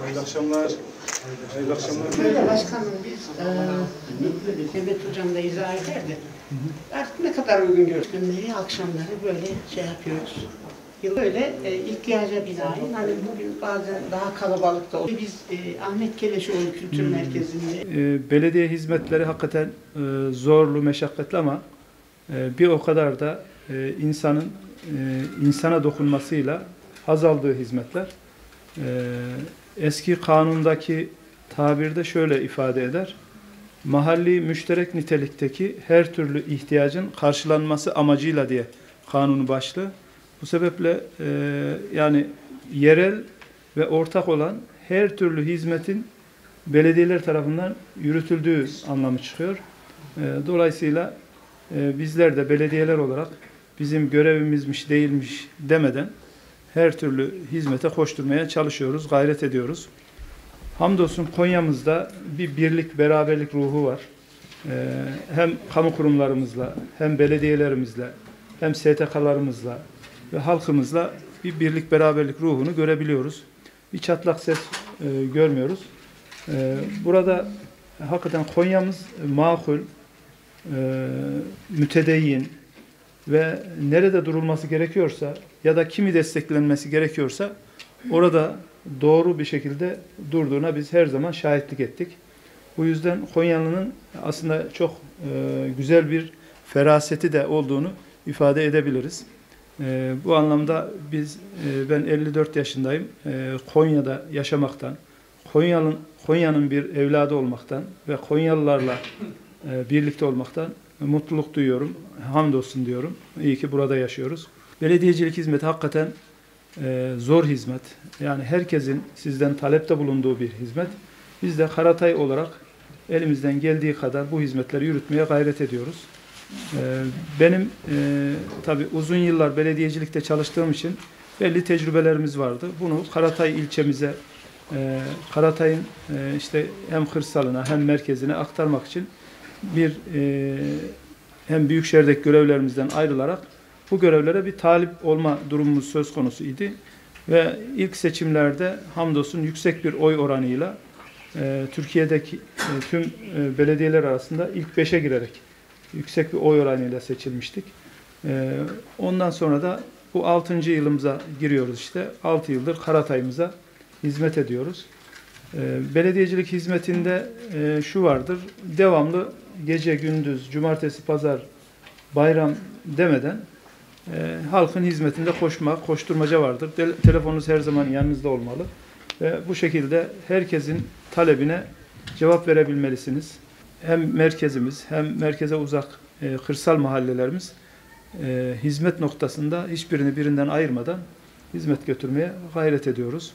Hayırlı akşamlar. Hayırlı akşamlar. Şöyle başkanım biz e, Mehmet hocam da izah ederdi. Artık ne kadar uygun görüyoruz. Günleri, akşamları böyle şey yapıyoruz. Yıl Böyle e, ihtiyaca binaen hani bugün bazen daha kalabalık da oluyor. Biz e, Ahmet Keleşoğlu Kültür Merkezi'nde E, belediye hizmetleri hakikaten e, zorlu, meşakkatli ama e, bir o kadar da e, insanın e, insana dokunmasıyla haz aldığı hizmetler. E, eski kanundaki tabirde şöyle ifade eder. Mahalli müşterek nitelikteki her türlü ihtiyacın karşılanması amacıyla diye kanunu başlığı. Bu sebeple e, yani yerel ve ortak olan her türlü hizmetin belediyeler tarafından yürütüldüğü anlamı çıkıyor. E, Dolayısıyla e, bizler de belediyeler olarak bizim görevimizmiş değilmiş demeden her türlü hizmete koşturmaya çalışıyoruz, gayret ediyoruz. Hamdolsun Konya'mızda bir birlik, beraberlik ruhu var. E, Hem kamu kurumlarımızla, hem belediyelerimizle, hem STK'larımızla ve halkımızla bir birlik, beraberlik ruhunu görebiliyoruz. Bir çatlak ses e, görmüyoruz. Ee, Burada hakikaten Konya'mız makul, e, mütedeyyin ve nerede durulması gerekiyorsa ya da kimi desteklenmesi gerekiyorsa orada doğru bir şekilde durduğuna biz her zaman şahitlik ettik. Bu yüzden Konyalı'nın aslında çok e, güzel bir feraseti de olduğunu ifade edebiliriz. E, bu anlamda biz, e, ben 54 yaşındayım, E, Konya'da yaşamaktan, Konya'nın Konya'nın bir evladı olmaktan ve Konyalılarla e, birlikte olmaktan mutluluk duyuyorum. Hamdolsun diyorum. İyi ki burada yaşıyoruz. Belediyecilik hizmeti hakikaten e, zor hizmet. Yani herkesin sizden talepte bulunduğu bir hizmet. Biz de Karatay olarak elimizden geldiği kadar bu hizmetleri yürütmeye gayret ediyoruz. E, benim e, tabii uzun yıllar belediyecilikte çalıştığım için belli tecrübelerimiz vardı. Bunu Karatay ilçemize e, Karatay'ın e, işte hem kırsalına hem merkezine aktarmak için bir e, hem büyükşehirdeki görevlerimizden ayrılarak bu görevlere bir talip olma durumumuz söz konusu idi. Ve ilk seçimlerde hamdolsun yüksek bir oy oranıyla e, Türkiye'deki e, tüm e, belediyeler arasında ilk beşe girerek yüksek bir oy oranıyla seçilmiştik. E, ondan sonra da bu 6. yılımıza giriyoruz işte. 6 yıldır Karatay'ımıza hizmet ediyoruz. Ee, Belediyecilik hizmetinde e, şu vardır. Devamlı gece gündüz, cumartesi, pazar, bayram demeden e, halkın hizmetinde koşma, koşturmaca vardır. De- telefonunuz her zaman yanınızda olmalı. Ve bu şekilde herkesin talebine cevap verebilmelisiniz. Hem merkezimiz hem merkeze uzak e, kırsal mahallelerimiz e, hizmet noktasında hiçbirini birinden ayırmadan hizmet götürmeye gayret ediyoruz.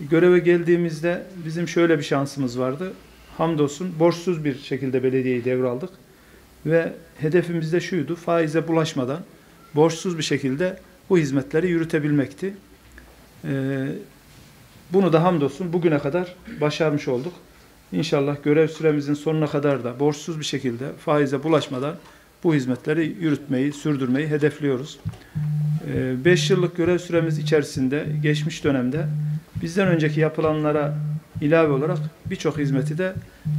Göreve geldiğimizde bizim şöyle bir şansımız vardı. Hamdolsun borçsuz bir şekilde belediyeyi devraldık. Ve hedefimiz de şuydu, faize bulaşmadan borçsuz bir şekilde bu hizmetleri yürütebilmekti. Ee, bunu da hamdolsun bugüne kadar başarmış olduk. İnşallah görev süremizin sonuna kadar da borçsuz bir şekilde faize bulaşmadan bu hizmetleri yürütmeyi, sürdürmeyi hedefliyoruz. 5 yıllık görev süremiz içerisinde geçmiş dönemde bizden önceki yapılanlara ilave olarak birçok hizmeti de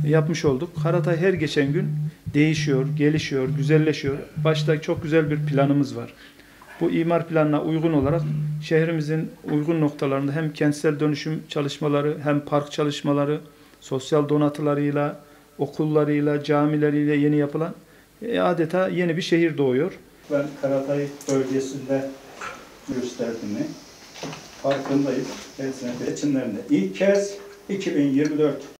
yapmış olduk. Karatay her geçen gün değişiyor, gelişiyor, güzelleşiyor. Başta çok güzel bir planımız var. Bu imar planına uygun olarak şehrimizin uygun noktalarında hem kentsel dönüşüm çalışmaları hem park çalışmaları, sosyal donatılarıyla, okullarıyla, camileriyle yeni yapılan e, adeta yeni bir şehir doğuyor. Ben Karatay bölgesinde gösterdiğimi farkındayım. Seçimlerinde ilk kez 2024